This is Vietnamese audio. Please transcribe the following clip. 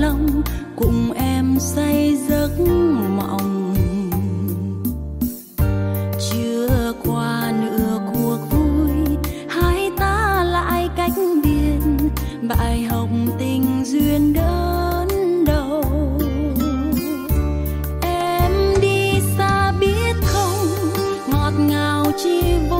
lòng cùng em say giấc mộng. Chưa qua nửa cuộc vui, hai ta lại cách biệt. Bài học tình duyên đơn đầu. Em đi xa biết không, ngọt ngào chi vui